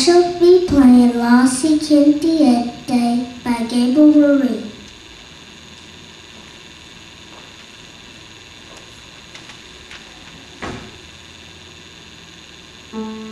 shall be playing Lassie Kintiette Day by Gable Marie. Thank